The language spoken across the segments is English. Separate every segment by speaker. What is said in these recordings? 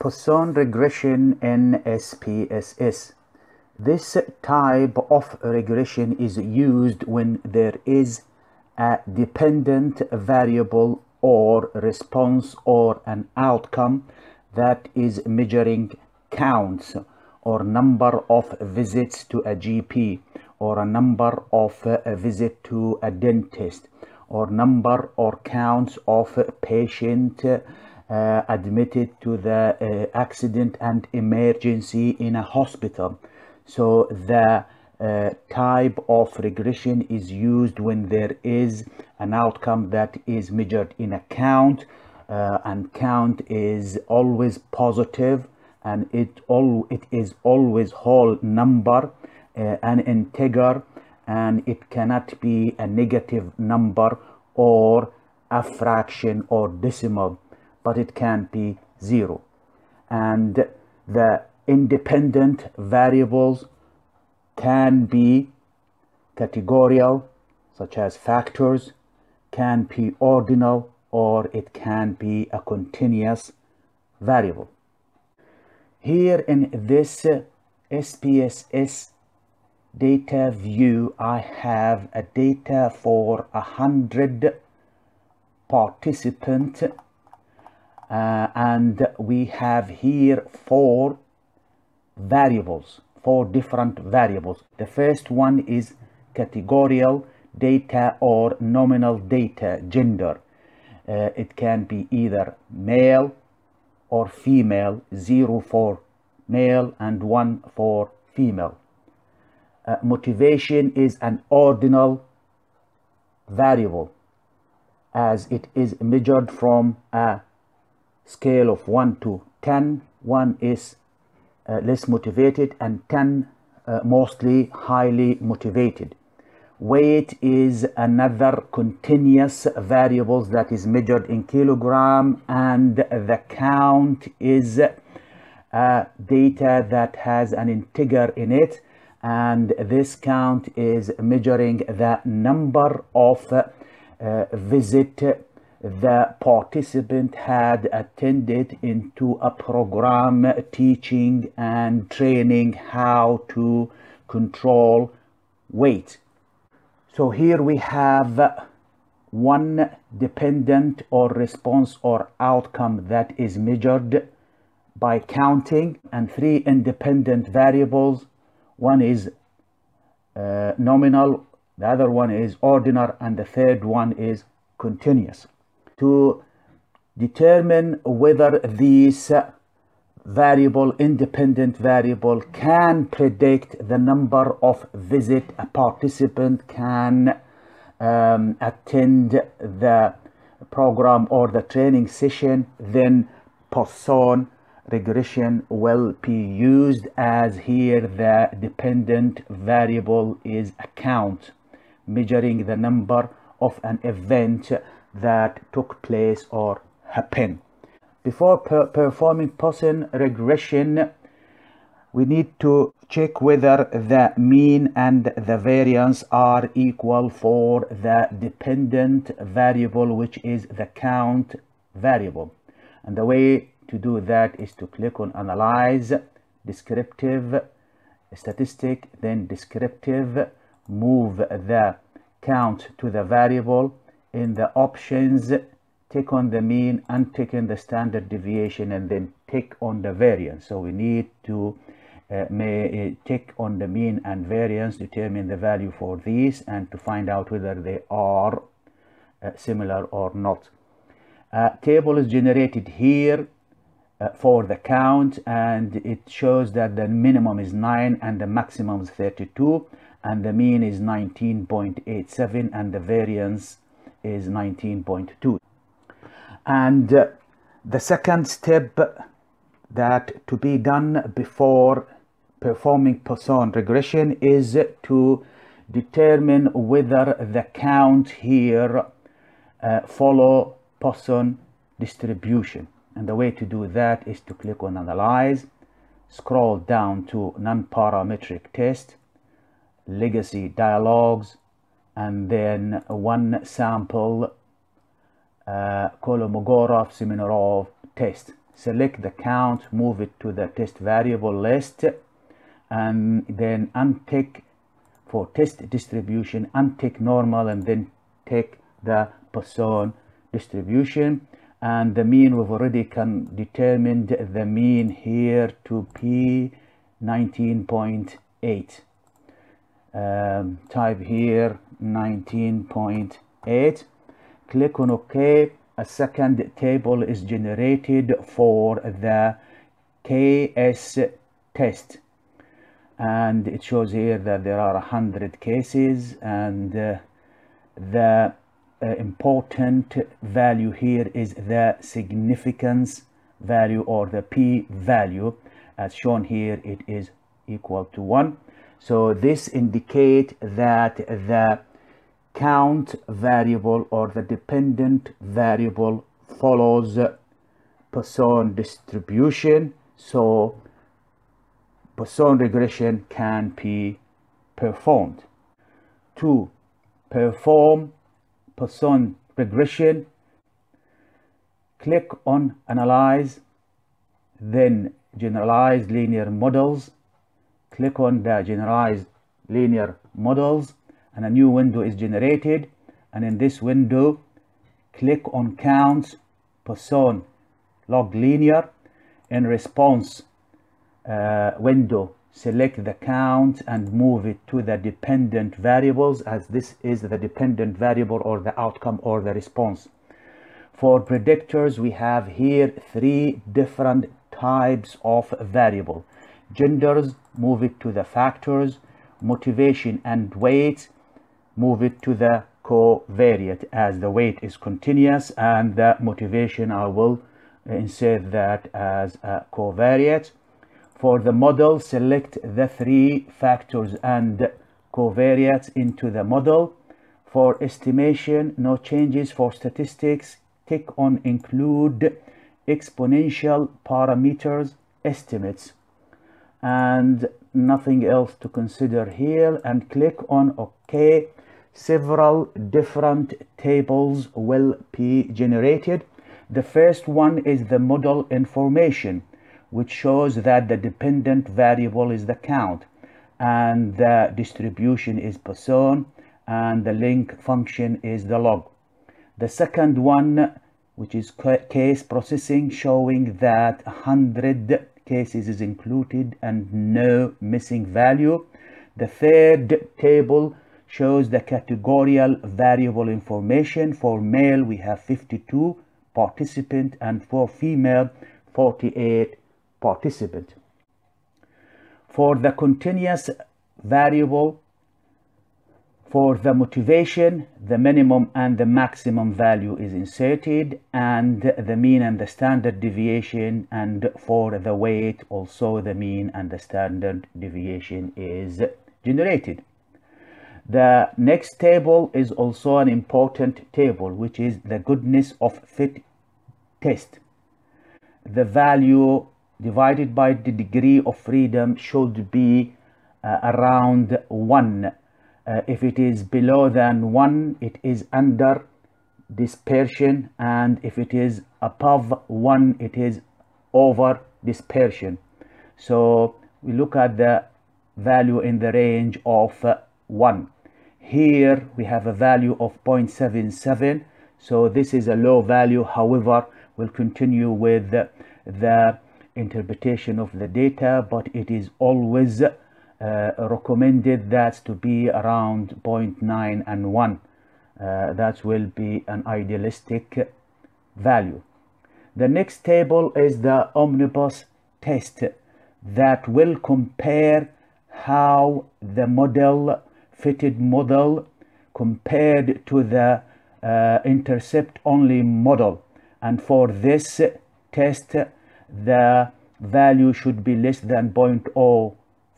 Speaker 1: Poisson regression in SPSS. This type of regression is used when there is a dependent variable or response or an outcome that is measuring counts or number of visits to a GP or a number of a visit to a dentist or number or counts of patient uh, uh, admitted to the uh, accident and emergency in a hospital. So the uh, type of regression is used when there is an outcome that is measured in a count uh, and count is always positive and it all it is always whole number uh, an integer and it cannot be a negative number or a fraction or decimal but it can be zero. And the independent variables can be categorical, such as factors, can be ordinal, or it can be a continuous variable. Here in this SPSS data view, I have a data for a hundred participant uh, and we have here four variables four different variables. The first one is categorical data or nominal data gender. Uh, it can be either male or female zero for male and one for female. Uh, motivation is an ordinal variable as it is measured from a scale of 1 to 10 1 is uh, less motivated and 10 uh, mostly highly motivated. Weight is another continuous variable that is measured in kilogram and the count is uh, data that has an integer in it. And this count is measuring the number of uh, visit the participant had attended into a program teaching and training how to control weight. So here we have one dependent or response or outcome that is measured by counting and three independent variables. One is uh, nominal, the other one is ordinal, and the third one is continuous to determine whether these variable independent variable can predict the number of visit a participant can um, attend the program or the training session then Poisson regression will be used as here the dependent variable is a count measuring the number of an event that took place or happened. Before per performing Poisson regression, we need to check whether the mean and the variance are equal for the dependent variable, which is the count variable. And the way to do that is to click on Analyze, Descriptive, Statistic, then Descriptive, move the count to the variable, in the options take on the mean and take in the standard deviation and then take on the variance. So we need to uh, may uh, take on the mean and variance determine the value for these and to find out whether they are uh, similar or not. Uh, table is generated here uh, for the count and it shows that the minimum is 9 and the maximum is 32 and the mean is 19.87 and the variance is 19.2 and uh, the second step that to be done before performing Poisson regression is to determine whether the count here uh, follow Poisson distribution. And the way to do that is to click on analyze scroll down to non-parametric test legacy dialogues and then one sample uh, Kolmogorov Smirnov test select the count, move it to the test variable list, and then untick for test distribution, untick normal, and then take the Poisson distribution. And the mean we've already can determined the mean here to be 19.8. Um, type here 19.8. Click on OK. A second table is generated for the KS test and it shows here that there are 100 cases and uh, the uh, important value here is the significance value or the p value as shown here it is equal to 1 so this indicate that the count variable or the dependent variable follows Poisson distribution so Poisson regression can be performed. To perform Poisson regression, click on Analyze, then Generalized Linear Models. Click on the Generalized Linear Models and a new window is generated. And in this window, click on Counts Poisson Log Linear. In response uh, window select the count and move it to the dependent variables as this is the dependent variable or the outcome or the response for predictors we have here three different types of variable genders move it to the factors motivation and weight move it to the covariate as the weight is continuous and the motivation I will insert that as a covariate for the model, select the three factors and covariates into the model. For estimation, no changes. For statistics, tick on include exponential parameters estimates and nothing else to consider here and click on OK. Several different tables will be generated. The first one is the model information which shows that the dependent variable is the count and the distribution is Poisson and the link function is the log. The second one, which is case processing, showing that 100 cases is included and no missing value. The third table shows the categorical variable information. For male, we have 52 participant and for female, 48 participant. For the continuous variable, for the motivation, the minimum and the maximum value is inserted and the mean and the standard deviation and for the weight also the mean and the standard deviation is generated. The next table is also an important table which is the goodness of fit test. The value divided by the degree of freedom should be uh, around 1 uh, if it is below than 1 it is under dispersion and if it is above 1 it is over dispersion. So we look at the value in the range of uh, 1 here we have a value of 0.77 so this is a low value. However we'll continue with the interpretation of the data but it is always uh, recommended that to be around 0.9 and 1 uh, that will be an idealistic value. The next table is the omnibus test that will compare how the model fitted model compared to the uh, intercept only model. And for this test the value should be less than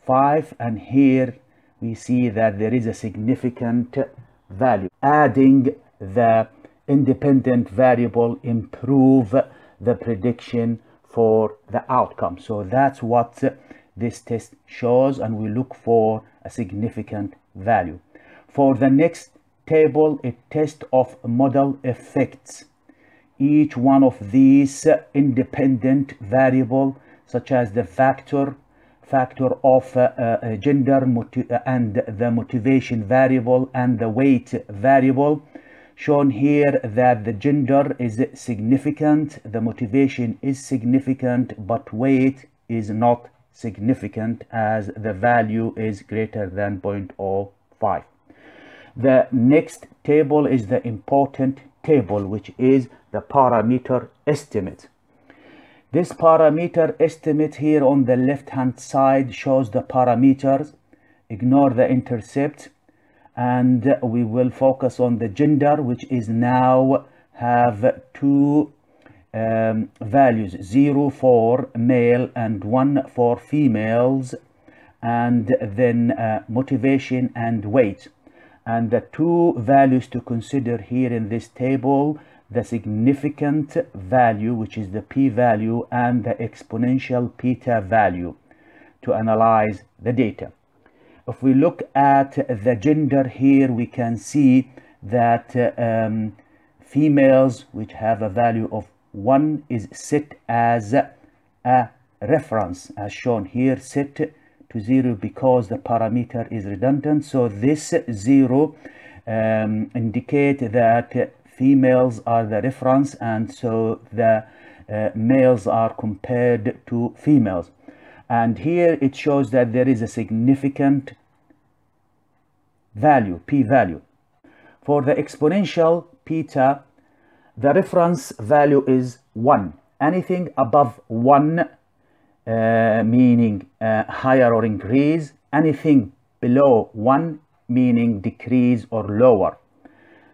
Speaker 1: 0.05 and here we see that there is a significant value. Adding the independent variable improve the prediction for the outcome. So that's what this test shows and we look for a significant value. For the next table a test of model effects. Each one of these independent variable such as the factor factor of uh, uh, gender and the motivation variable and the weight variable. Shown here that the gender is significant the motivation is significant but weight is not significant as the value is greater than 0.05 the next table is the important table which is the parameter estimate this parameter estimate here on the left hand side shows the parameters. Ignore the intercept. And we will focus on the gender which is now have two um, values 0 for male and 1 for females and then uh, motivation and weight. And the two values to consider here in this table the significant value which is the p-value and the exponential beta value to analyze the data. If we look at the gender here we can see that um, females which have a value of 1 is set as a reference as shown here set to 0 because the parameter is redundant. So this 0 um, indicate that females are the reference and so the uh, males are compared to females. And here it shows that there is a significant value p-value. For the exponential beta the reference value is 1 anything above 1 uh, meaning uh, higher or increase. Anything below 1 meaning decrease or lower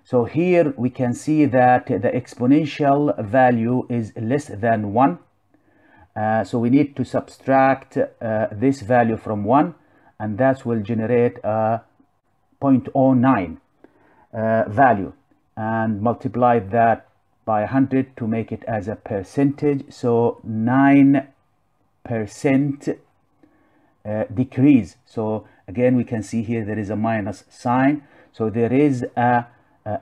Speaker 1: so here we can see that the exponential value is less than 1. Uh, so we need to subtract uh, this value from 1 and that will generate a 0.09 uh, value and multiply that by 100 to make it as a percentage. So 9 percent uh, decrease. So again we can see here there is a minus sign. So there is a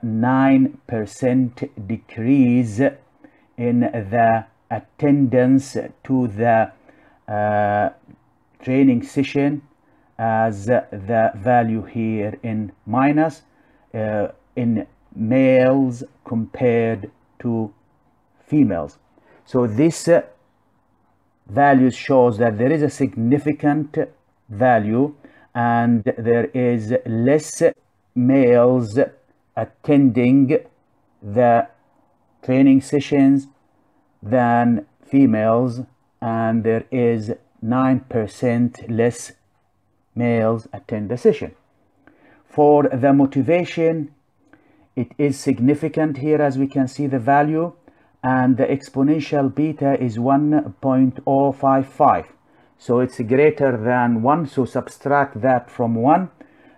Speaker 1: 9% decrease in the attendance to the uh, training session as the value here in minus uh, in males compared to females. So this uh, value shows that there is a significant value and there is less males attending the training sessions than females and there is 9% less males attend the session. For the motivation, it is significant here as we can see the value and the exponential beta is 1.055. So it's greater than 1, so subtract that from 1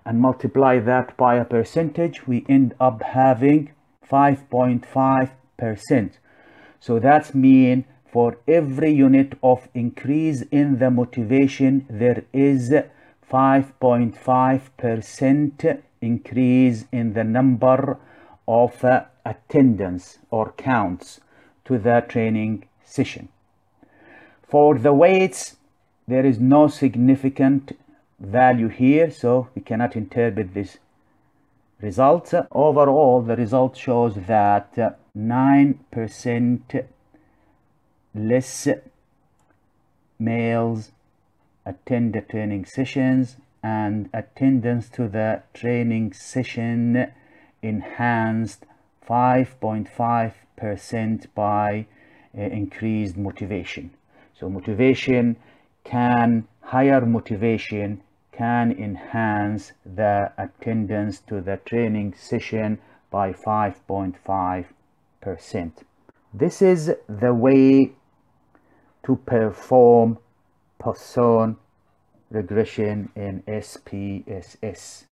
Speaker 1: and multiply that by a percentage, we end up having 5.5%. So that's mean for every unit of increase in the motivation, there is 5.5% increase in the number of uh, attendance or counts to the training session. For the weights, there is no significant value here so we cannot interpret this result. Overall the result shows that 9% less males attend the training sessions and attendance to the training session enhanced 5.5% by uh, increased motivation. So motivation can higher motivation can enhance the attendance to the training session by 5.5%. This is the way to perform Poisson regression in SPSS.